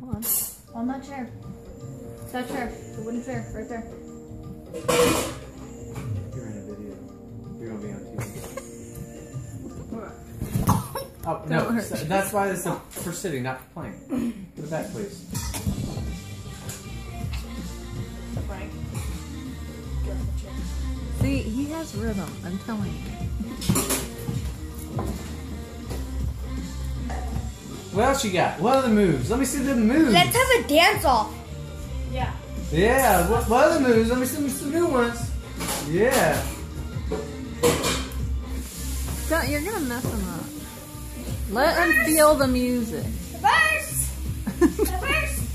Hold on. On that chair. That chair. The wooden chair. Right there. You're in a video. You're gonna be on TV. Oh Don't no, hurt so- that's why it's a, for sitting, not for playing. Put it back, please. Frank. See, he has rhythm. I'm telling you. What else you got? What other moves? Let me see the moves. Let's have a dance off. Yeah. Yeah, what, what other moves? Let me see some new ones. Yeah. Don't, you're gonna mess him up. Let him feel the music. Reverse. Reverse.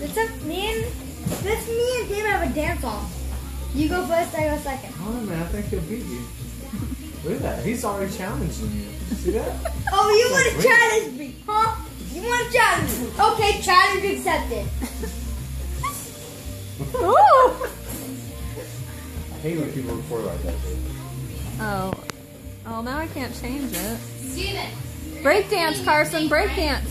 Let's have me and let's me and Tim have a dance off. You go first. I go second. Oh man, I think he'll beat you. Look at that. He's already challenging you. See that? Oh, you want to challenge me, huh? You want to challenge me? Okay, challenge accepted. Ooh! I hate when people record like that. Oh. Oh, now I can't change it. Steven. Breakdance, Carson, breakdance.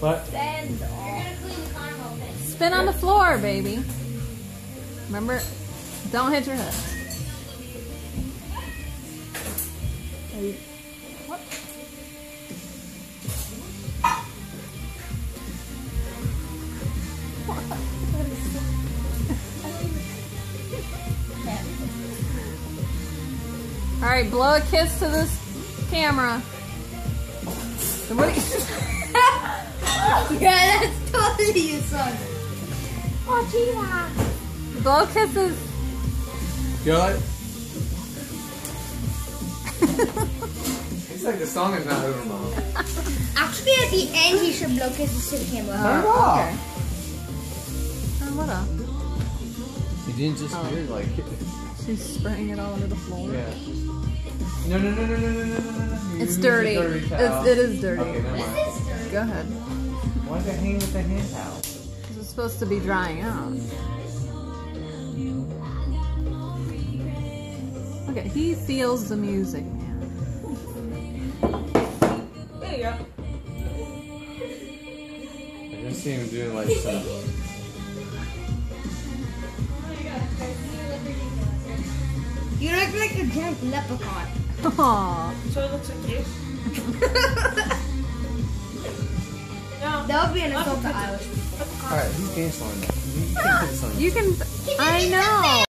But Stand You're gonna clean the carnival pit. Spin on the floor, baby. Remember, don't hit your head. What? All right, blow a kiss to this camera. And what do you- Yeah, that's totally you, son. Oh, Tina. blow kisses. you like? it's like the song is not over, Mom. Actually, at the end, he should blow kisses to the camera. Okay. Turn what off? Didn't just oh. Like. She's spraying it all over the floor. Yeah. No, no, no, no, no, no, no, no. It's dirty. dirty it's, it is dirty. Okay, never mind. Go ahead. Why is it hanging with the hand towel? It's supposed to be drying out. Okay, he feels the music, man. There you go. I just see him doing like some. You look like a giant leprechaun. Aww. So it looks like you. no. That would be an Up assault a to picture. Irish. Alright, who's dancing on that? You can't put this on. You can. I know.